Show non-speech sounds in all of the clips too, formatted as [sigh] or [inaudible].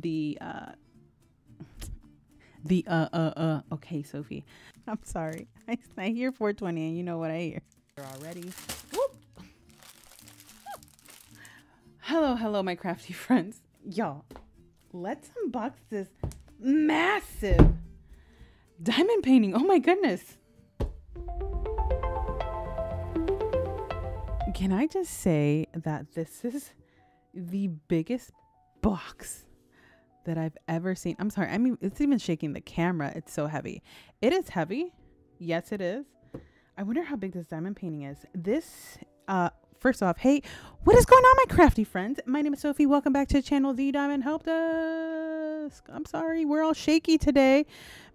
the uh the uh uh uh. Okay sophie. I'm sorry. I, I hear 420 and you know what i hear. You're already Whoop. hello hello my crafty [laughs] friends. Y'all let's unbox this massive diamond painting. Oh my goodness. Can i just say that this is the biggest box that I've ever seen. I'm sorry. I mean, it's even shaking the camera. It's so heavy. It is heavy. Yes, it is. I wonder how big this diamond painting is. This, uh, first off, hey, what is going on, my crafty friends? My name is Sophie. Welcome back to the channel, The Diamond Help Desk. I'm sorry. We're all shaky today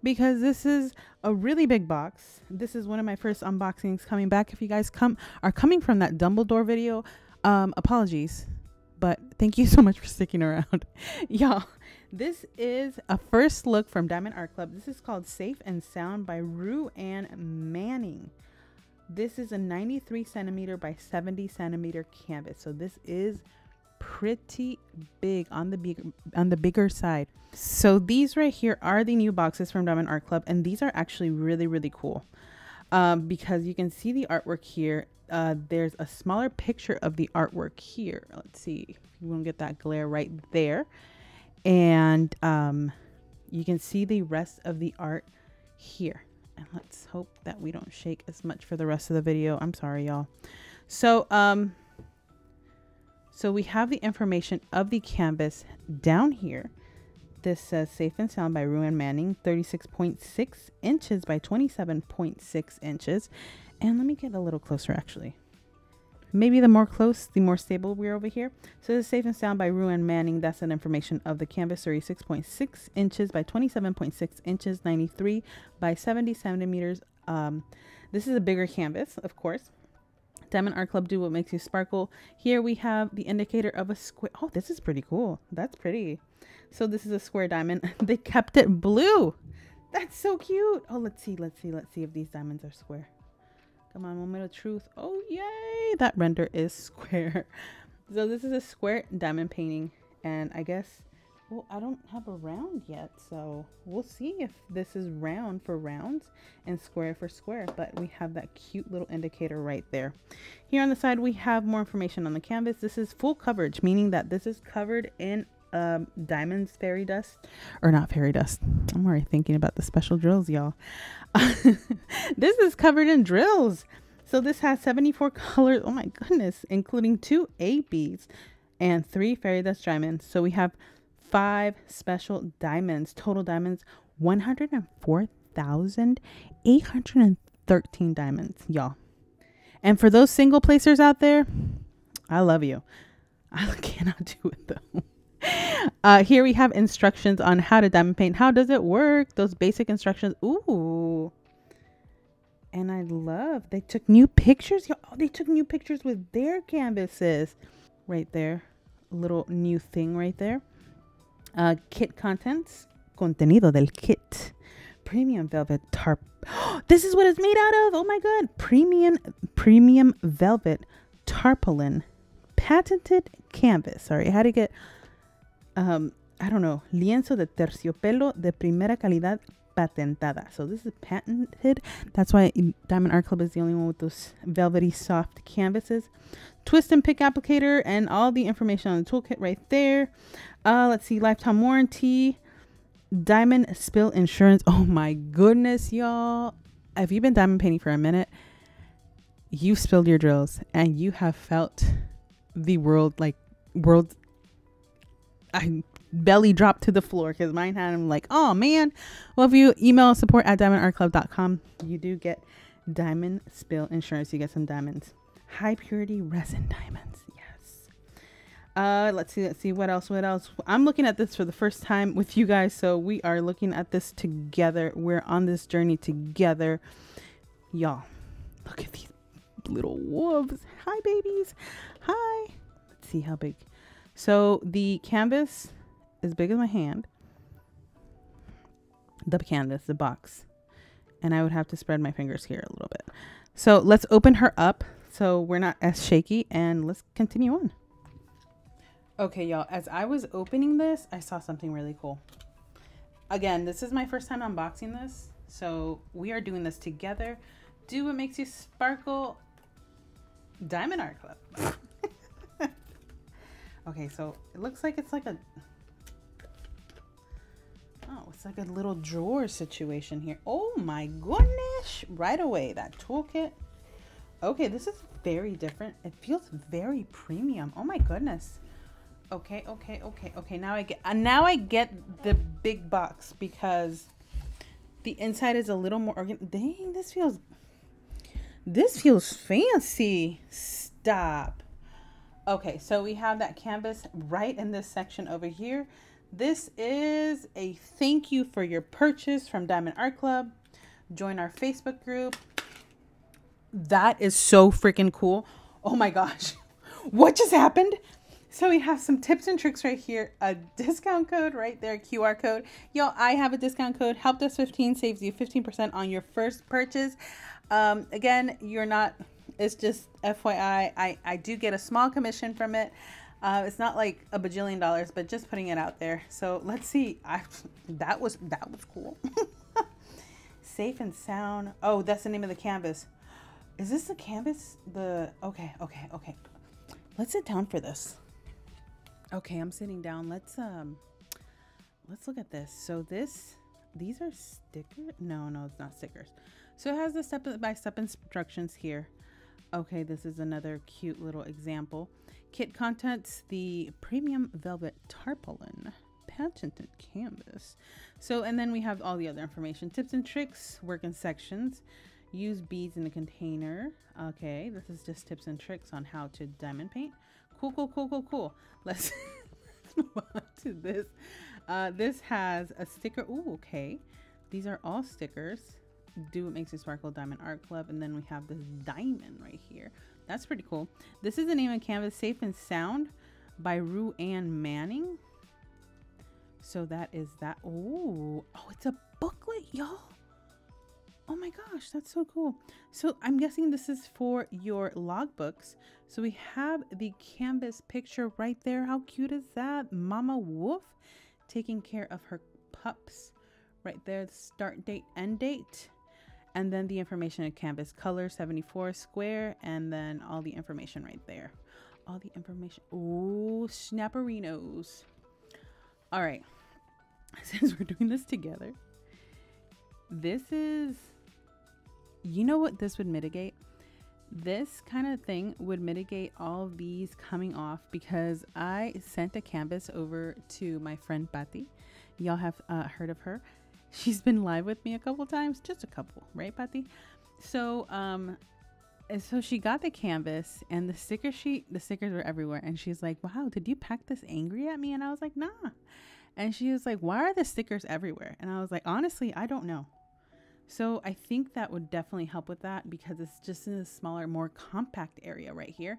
because this is a really big box. This is one of my first unboxings coming back. If you guys come are coming from that Dumbledore video, um, apologies but thank you so much for sticking around. [laughs] Y'all, this is a first look from Diamond Art Club. This is called Safe and Sound by Ruane Manning. This is a 93 centimeter by 70 centimeter canvas. So this is pretty big on the big on the bigger side. So these right here are the new boxes from Diamond Art Club and these are actually really really cool. Um, because you can see the artwork here uh, there's a smaller picture of the artwork here. Let's see if you won't get that glare right there. And um, you can see the rest of the art here. And let's hope that we don't shake as much for the rest of the video. I'm sorry, y'all. So, um, so we have the information of the canvas down here. This says Safe and Sound by Ruane Manning, 36.6 inches by 27.6 inches. And let me get a little closer actually. Maybe the more close, the more stable we're over here. So this is Safe and Sound by Ruane Manning. That's an information of the canvas 36.6 inches by 27.6 inches, 93 by 70 centimeters. Um, this is a bigger canvas, of course. Diamond Art Club do what makes you sparkle. Here we have the indicator of a square. Oh, this is pretty cool. That's pretty. So this is a square diamond. [laughs] they kept it blue. That's so cute. Oh, let's see. Let's see. Let's see if these diamonds are square. Come on, moment of truth. Oh, yay! That render is [laughs] square. So this is a square diamond painting. And I guess, well, I don't have a round yet. So we'll see if this is round for rounds and square for square. But we have that cute little indicator right there. Here on the side, we have more information on the canvas. This is full coverage, meaning that this is covered in um, diamonds fairy dust or not fairy dust. I'm already thinking about the special drills, y'all. [laughs] this is covered in drills. So this has 74 [laughs] colors. Oh my goodness, including two A beads and three fairy dust diamonds. So we have five special diamonds, total diamonds, 104,813 diamonds, y'all. And for those single placers out there, I love you. [laughs] I cannot do it though. [laughs] Uh, here we have instructions on how to diamond paint. How does it work? Those basic instructions. Ooh. And I love they took new pictures. Oh, they took new pictures with their canvases. Right there. A little new thing right there. Uh, kit contents. Contenido del kit. Premium velvet tarp. [gasps] this is what it's made out of. Oh my god. Premium premium velvet tarpaulin. Patented canvas. Sorry, I had to get um, I don't know, lienzo de terciopelo de primera calidad patentada. So this is patented. That's why Diamond Art Club is the only one with those velvety soft canvases. Twist and pick applicator and all the information on the toolkit right there. Uh, let's see, lifetime warranty, diamond spill insurance. [laughs] Oh my goodness, y'all. If you've been diamond painting for a minute, you've spilled your drills and you have felt the world like world I belly dropped to the floor because mine had them like, oh man. Well, if you email support at diamondartclub.com, you do get diamond spill insurance. You get some diamonds. High purity resin diamonds. Yes. Uh, let's see. Let's see what else. What else? I'm looking at this for the first time with you guys, so we are looking at this together. We're on this journey together, y'all. Look at these little wolves. Hi, babies. Hi. Let's see how big so the canvas is big as my hand. The canvas, the box. And I would have to spread my fingers here a little bit. So let's open her up so we're not as shaky and let's continue on. Okay, y'all, as I was opening this, I saw something really cool. Again, this is my first time unboxing this, so we are doing this together. Do what makes you sparkle. Diamond Art Club. [laughs] okay, so it looks like it's like a Oh, it's like a little drawer situation here. Oh my goodness. Right away, that toolkit. Okay, this is very different. It feels very premium. Oh my goodness. Okay, okay, okay, okay. Now I get uh, now I get the big box because the inside is a little more organ. Dang, this feels this feels fancy. Stop. Okay, so we have that canvas right in this section over here. This is a thank you for your purchase from Diamond Art Club. Join our Facebook group. That is so freaking cool. Oh my gosh. [laughs] What just happened? So we have some tips and tricks right here. A discount code right there, QR code. Yo, I have a discount code. Help Desk 15 saves you 15% on your first purchase. Um, again, you're not, it's just FYI. I, I do get a small commission from it. Uh, it's not like a bajillion dollars, but just putting it out there. So let's see. I that was that was cool. [laughs] Safe and sound. Oh, that's the name of the canvas. Is this the canvas? The okay, okay, okay. Let's sit down for this. Okay, I'm sitting down. Let's um let's look at this. So this these are stickers. No, no, it's not stickers. So it has the step by step instructions here. Okay, this is another cute little example. Kit contents the premium velvet tarpaulin patented canvas. So, and then we have all the other information, tips and tricks, work in sections, use beads in a container. Okay, this is just tips and tricks on how to diamond paint. Cool, cool, cool, cool, cool. [laughs] Let's, move on to this. Uh, this has a sticker. Ooh, okay. These are all stickers. Do What Makes You Sparkle Diamond Art Club. And then we have this diamond right here. That's pretty cool. This is the name of canvas, Safe and Sound by Ruane Manning. So that is that. Oh, oh, it's a booklet, y'all. Oh my gosh, that's so cool. So I'm guessing this is for your logbooks. So we have the canvas picture right there. How cute is that? Mama Wolf taking care of her pups. Right there, the start date, end date and then the information in canvas color 74 square and then all the information right there. All the information oh snapperinos. All right [laughs] since we're doing this together this is you know what this would mitigate? This kind of thing would mitigate all these coming off because I sent a canvas over to my friend Patty. Y'all have uh, heard of her she's been live with me a couple times, just a couple, right, Patty? So, um, and so she got the canvas and the sticker sheet, the stickers were everywhere. And she's like, Wow, did you pack this angry at me? And I was like, Nah. And she was like, Why are the stickers everywhere? And I was like, Honestly, I don't know. So I think that would definitely help with that because it's just in a smaller, more compact area right here.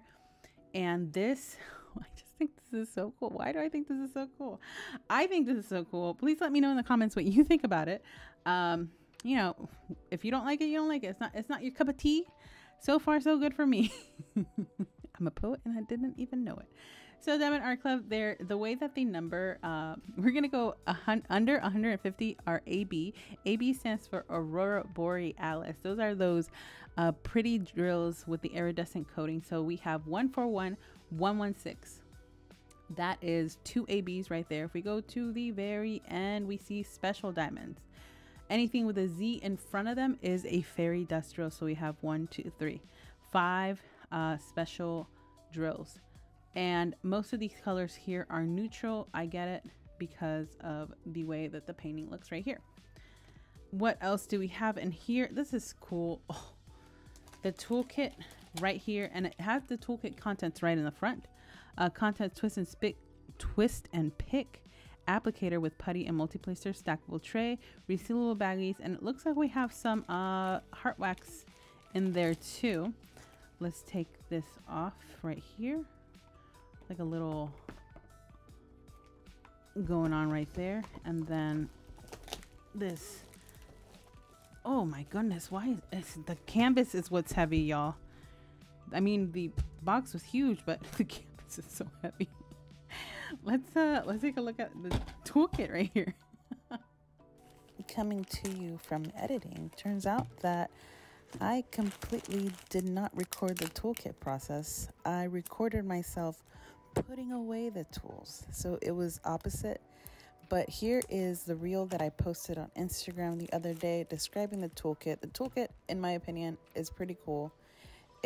And this, [laughs] I just think this is so cool. Why do I think this is so cool? I think this is so cool. Please let me know in the comments what you [laughs] think about it. Um, you know, if you don't like it, you don't like it. It's not it's not your cup of tea. So far, so good for me. [laughs] I'm a poet and I didn't even know it. So Diamond Art Club, there the way that they number, uh, we're gonna go hun- under 150 are AB. AB stands for Aurora Borealis. Those are those uh, pretty drills with the iridescent coating. So we have 141, 116. That is two ABs right there. If we go to the very end, we see special diamonds. Anything with a Z in front of them is a fairy dust drill. So we have one, two, three, five uh, special drills. And most of these colors here are neutral. I get it because of the way that the painting looks right here. What else do we have in here? This is cool. [laughs] Oh, the toolkit right here, and it has the toolkit contents right in the front uh, content twist and spick, twist and pick applicator with putty and multi-placer stackable tray, resealable baggies, and it looks like we have some uh, heart wax in there too. Let's take this off right here. Like a little going on right there. And then this. Oh my goodness, why is the canvas is what's heavy, y'all. I mean, the box was huge, but [laughs] the this is so heavy. let's uh let's take a look at the toolkit right here. [laughs] Coming to you from editing, turns out that I completely did not record the toolkit process. I recorded myself putting away the tools. So it was opposite. But here is the reel that I posted on Instagram the other day describing the toolkit. The toolkit, in my opinion, is pretty cool.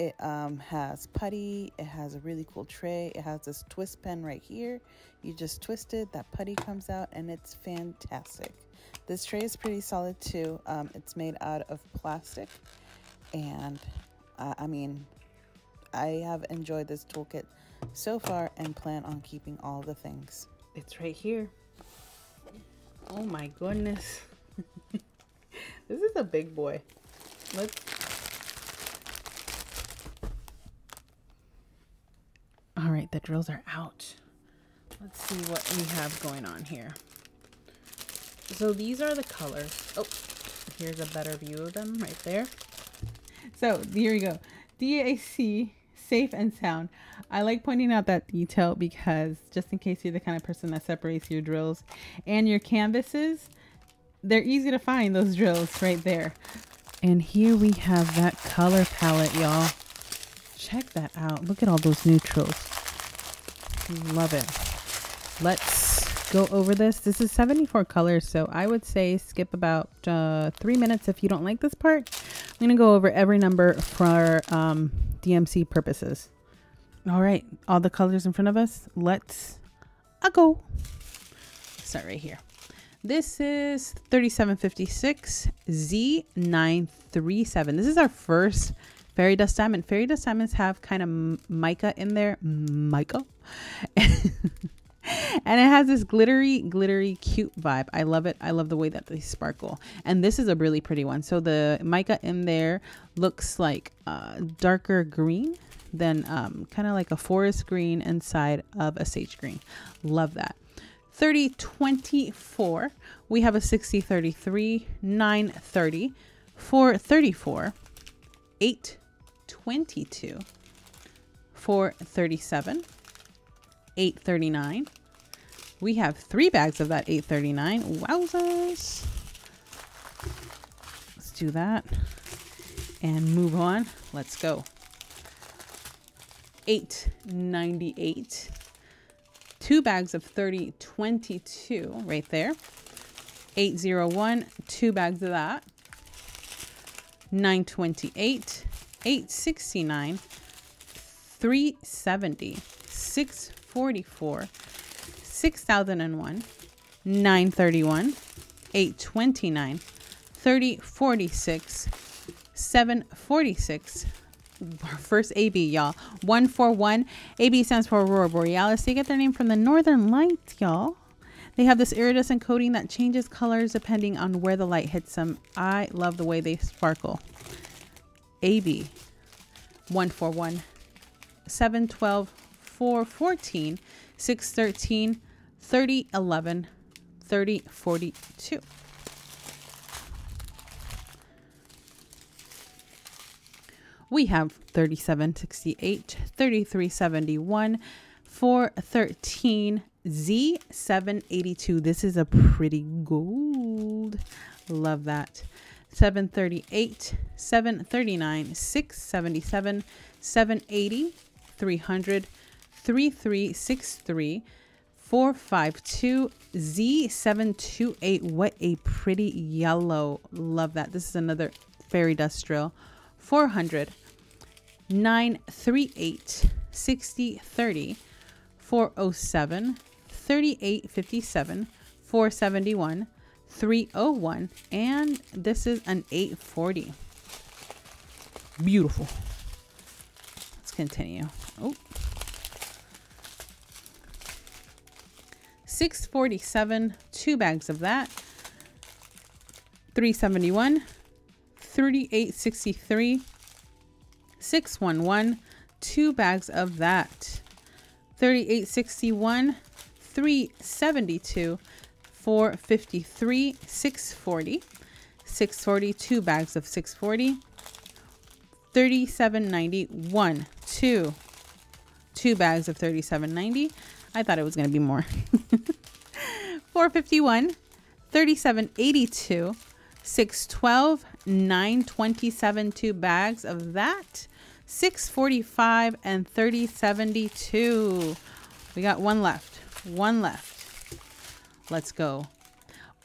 It um, has putty, it has a really cool tray, it has this twist pen right here. You just twist it, that putty comes out, and it's fantastic. This tray is pretty solid too. Um, it's made out of plastic, and uh, I mean, I have enjoyed this toolkit so far and plan on keeping all the things. It's right here. Oh my goodness. [laughs] this is a big boy. Let's right, the drills are out. Let's see what we have going on here. So these are the colors. Oh, here's a better view of them right there. So here we go. DAC, safe and sound. I like pointing out that detail because just in case you're the kind of person that separates your drills and your canvases, they're easy to find those drills right there. And here we have that color palette, y'all. Check that out. Look at all those neutrals. Love it. Let's go over this. This is 74 colors, so I would say skip about uh, three minutes if you don't like this part. I'm going to go over every number for um, DMC purposes. All right, all the colors in front of us. Let's a go. Start right here. This is 3756 Z937. This is our first fairy dust diamond. Fairy dust diamonds have kind of mica in there. Mica. [laughs] and it has this glittery, glittery, cute vibe. I love it. I love the way that they sparkle. And this is a really pretty one. So the mica in there looks like uh, darker green than um, kind of like a forest green inside of a sage green. Love that. 3024, we have a 6033, 930, 434, 822, 437, 839. We have three bags of that 839. Wowzers. Let's do that and move on. Let's go. 898. Two bags of 30, 22 right there. 801, two bags of that. 928, 869, 370, 644, 6001, 931, 829, 3046, 746, [laughs] first AB, y'all. 141. AB stands for Aurora Borealis. They get their name from the northern lights, y'all. They have this iridescent coating that changes colors depending on where the light hits them. I love the way they sparkle. AB 141 712 414 613 3011 3042. we have 3768, 3371, 413, Z782. This is a pretty gold. Love that. 738, 739, 677, 780, 300, 3363, 452, Z728. What a pretty yellow. Love that. This is another fairy dust drill. 400, 938 6030 407 3857 471 301 and this is an 840 beautiful. Let's continue. Oh. 647 two bags of that. 371 3863 611, two bags of that. 3861, 372, 453, 640, 640, two bags of 640. 3790, one, two, two bags of 3790. I thought it was going to be more. [laughs] 451, 3782, 612, 927, two bags of that. 645 and 3072. We got one left. One left. Let's go.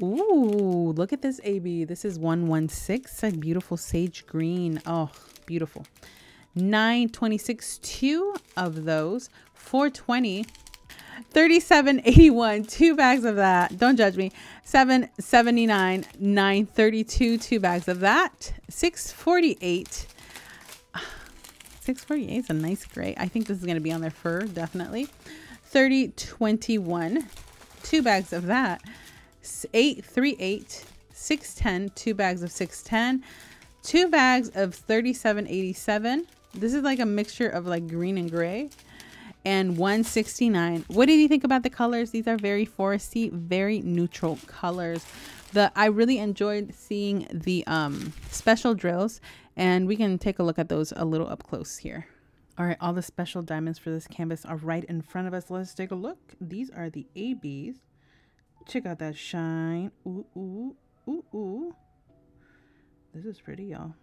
Ooh, look at this AB. This is 116, a beautiful sage green. Oh, beautiful. 926, two of those. 420, 3781, two bags of that. Don't judge me. 779, 932, two bags of that. 648, 648 is a nice gray. I think this is going to be on their fur, definitely. 3021, two bags of that. 838, 610, two bags of 610, two bags of 3787. This is like a mixture of like green and gray. And 169. What did you think about the colors? These are very foresty, very neutral colors. The I really enjoyed seeing the um, special drills and we can take a look at those a little up close here. All right, all the special diamonds for this canvas are right in front of us. Let's take a look. These are the ABs. Check out that shine. Ooh, ooh, ooh, ooh. This is pretty, y'all.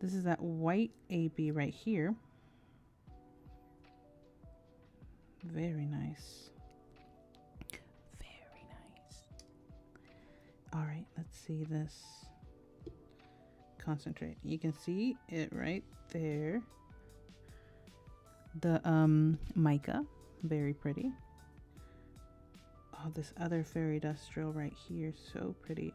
This is that white AB right here. Very nice. Very nice. All right, let's see this concentrate. You can see it right there. The um mica, very pretty. Oh, this other fairy dust drill right here, so pretty.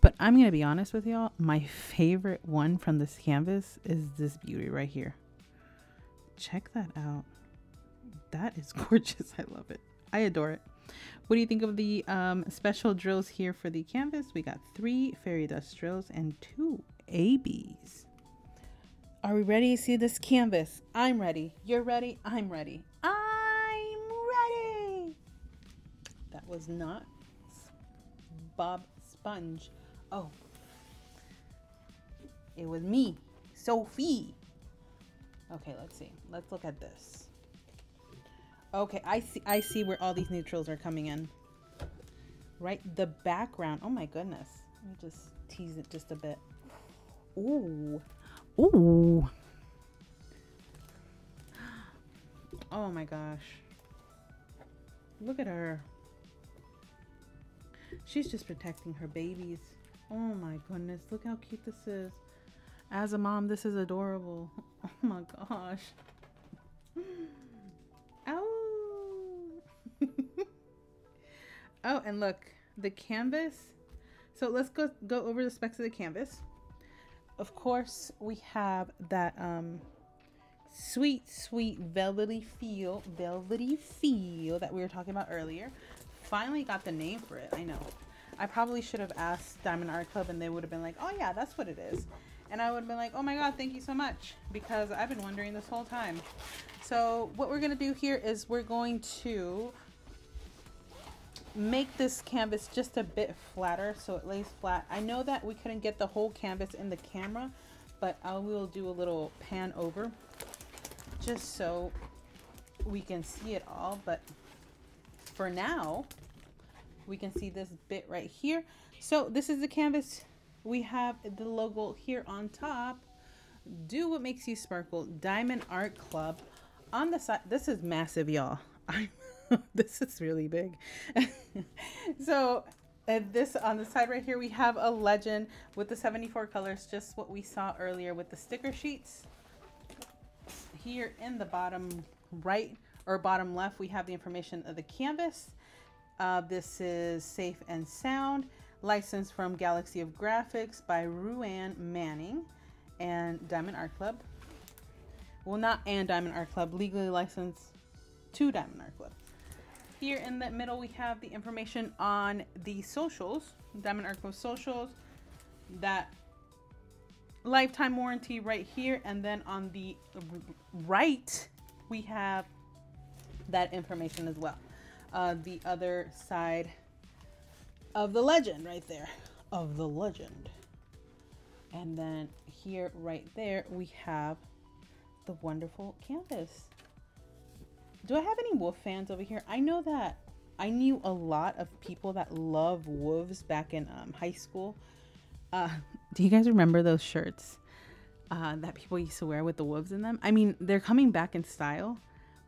But I'm gonna be honest with y'all, my favorite one from this canvas is this beauty right here. Check that out. That is [laughs] gorgeous. I love it. I adore it. What do you think of the um, special drills here for the canvas? We got three fairy dust drills and two ABs. Are we ready to see this canvas? I'm ready. You're ready. I'm ready. I'm ready. That was not Bob Sponge. Oh, it was me, Sophie. Okay, let's see. Let's look at this. Okay, I see. I see where all these neutrals are coming in. Right, the background. Oh my goodness. Let me just tease it just a bit. Ooh. Ooh. Oh my gosh. Look at her. She's just protecting her babies. Oh my goodness. Look how cute this is. As a mom, this is adorable. [laughs] Oh my gosh. [gasps] Oh. [laughs] oh, and look, the canvas. So let's go go over the specs of the canvas of course, we have that um, sweet, sweet velvety feel, velvety feel that we were talking about earlier. Finally got the name for it. I know. I probably should have asked Diamond Art Club and they would have been like, oh yeah, that's what it is. And I would have been like, oh my God, thank you so much. Because I've been wondering this whole time. So what we're going to do here is we're going to make this canvas just a bit flatter so it lays flat. I know that we couldn't get the whole canvas in the camera, but I will do a little pan over just so we can see it all. But for now, we can see this bit right here. So this is the canvas. We have the logo here on top. Do what makes you sparkle. Diamond Art Club. On the side, this is massive, y'all. [laughs] [laughs] this is really big. [laughs] so this on the side right here, we have a legend with the 74 colors, just what we saw earlier with the sticker sheets. Here in the bottom right or bottom left, we have the information of the canvas. Uh, this is Safe and Sound, licensed from Galaxy of Graphics by Ruane Manning and Diamond Art Club. Well, not and Diamond Art Club, legally licensed to Diamond Art Club. Here in the middle, we have the information on the socials, Diamond Club socials, that lifetime warranty right here. And then on the right, we have that information as well. Uh, the other side of the legend right there, of the legend. And then here, right there, we have the wonderful canvas. Do I have any wolf fans over here? I know that I knew a lot of people that love wolves back in um, high school. Uh, [laughs] do you guys remember those shirts uh, that people used to wear with the wolves in them? I mean, they're coming back in style,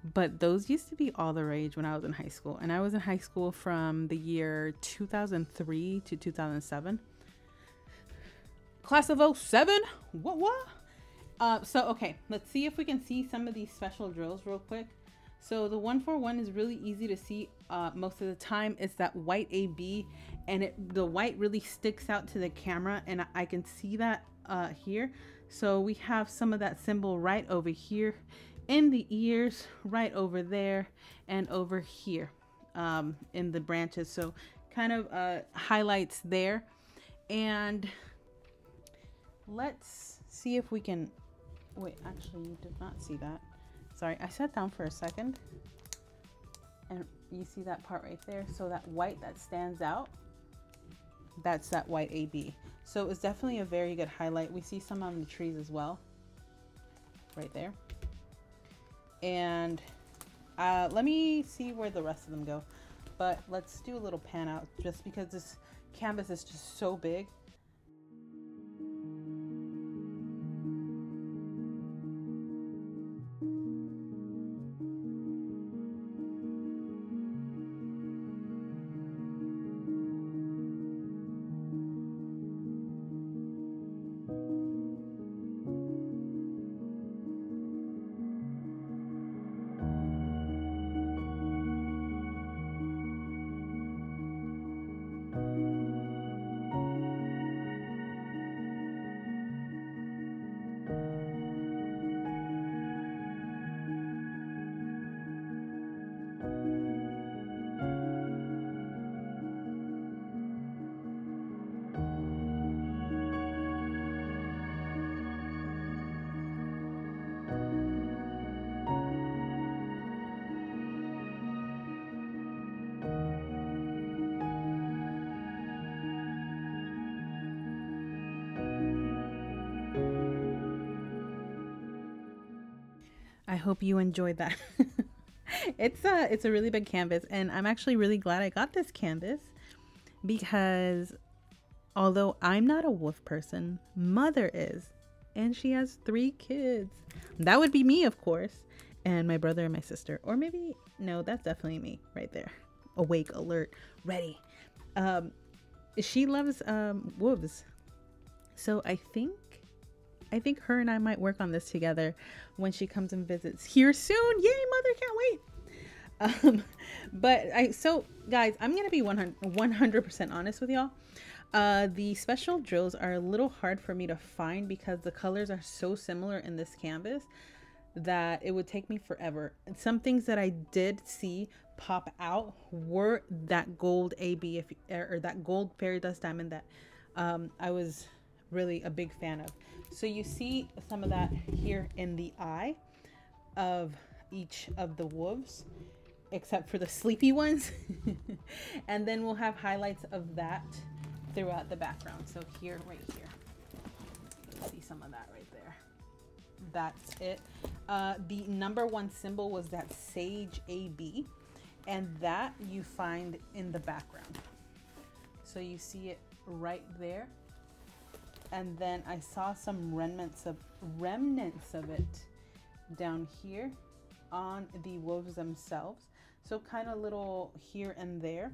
but those used to be all the rage when I was in high school. And I was in high school from the year 2003 to 2007. Class of 07? What, what? Uh, so, okay, let's see if we can see some of these special drills real quick. So the 141 is really easy to see uh, most of the time. It's that white AB and it the white really sticks out to the camera and I can see that uh, here. So we have some of that symbol right over here in the ears, right over there and over here um, in the branches. So kind of uh, highlights there. And let's see if we can, wait, actually you did not see that. Sorry, I sat down for a second and you see that part right there. So that white that stands out, that's that white AB. So it's definitely a very good highlight. We see some on the trees as well, right there. And uh, let me see where the rest of them go. But let's do a little pan out just because this canvas is just so big. I hope you enjoyed that. [laughs] it's a it's a really big canvas and I'm actually really glad I got this canvas because although I'm not a wolf person, mother is and she has 3 kids. That would be me, of course, and my brother and my sister or maybe no, that's definitely me right there. Awake, alert, ready. Um she loves um wolves. So I think I think her and I might work on this together when she comes and visits here soon. Yay, mother, can't wait. Um, [laughs] but I so guys, I'm gonna be 100 percent honest with y'all. Uh, the special drills are a little hard for me to find because the colors are so similar in this canvas that it would take me forever. And some things that I did see pop out were that gold AB if or that gold fairy dust diamond that um, I was really a big fan of. So you see some of that here in the eye of each of the wolves, except for the sleepy ones. [laughs] and then we'll have highlights of that throughout the background. So here, right here, you see some of that right there. That's it. Uh, the number one symbol was that Sage AB, and that you find in the background. So you see it right there and then I saw some remnants of remnants of it down here on the wolves themselves. So kind of little here and there.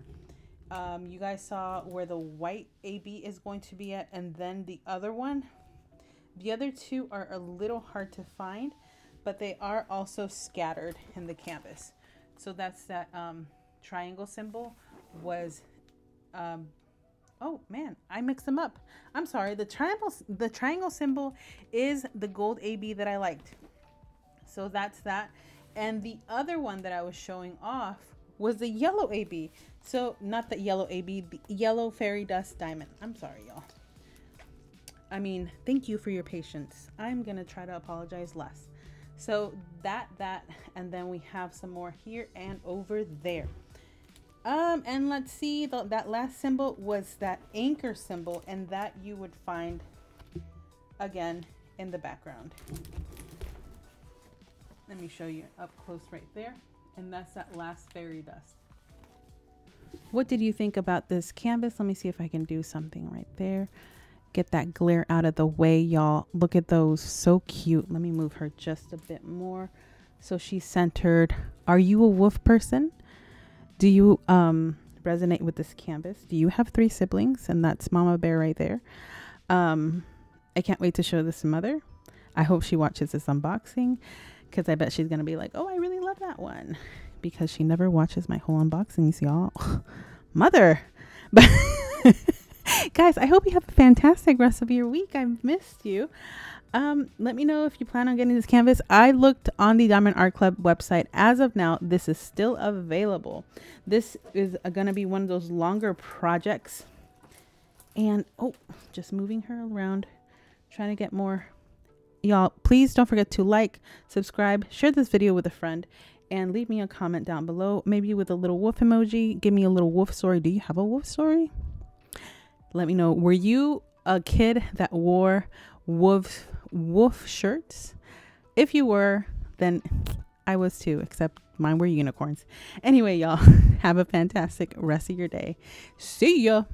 Um, you guys saw where the white AB is going to be at and then the other one. The other two are a little hard to find, but they are also scattered in the canvas. So that's that um, triangle symbol was um, Oh man, I mixed them up. I'm sorry. The triangle the triangle symbol is the gold AB that I liked. So that's that. And the other one that I was showing off was the yellow AB. So not the yellow AB, the yellow fairy dust diamond. I'm sorry, y'all. I mean, thank you for your patience. I'm gonna try to apologize less. So that, that, and then we have some more here and over there. Um, and let's see, the, that last symbol was that anchor symbol, and that you would find again in the background. Let me show you up close right there. And that's that last fairy dust. What did you think about this canvas? Let me see if I can do something right there. Get that glare out of the way, y'all. Look at those. So cute. Let me move her just a bit more. So she's centered. Are you a wolf person? Do you um resonate with this canvas? Do you have three siblings? And that's Mama Bear right there. Um, I can't wait to show this to mother. I hope she watches this unboxing because I bet she's going to be like, oh, I really love that one because she never watches my whole unboxings, y'all. [laughs] mother. But [laughs] guys, I hope you have a fantastic rest of your week. I've missed you. Um, let me know if you plan on getting this canvas. I looked on the Diamond Art Club website. As of now, this is still available. This is going to be one of those longer projects. And, oh, just moving her around, trying to get more. Y'all, please don't forget to like, subscribe, share this video with a friend, and leave me a comment down below. Maybe with a little wolf emoji. Give me a little wolf story. Do you have a wolf story? Let me know. Were you a kid that wore wolf wolf shirts? If you were, then I was too, except mine were unicorns. Anyway, y'all, [laughs] have a fantastic rest of your day. See ya.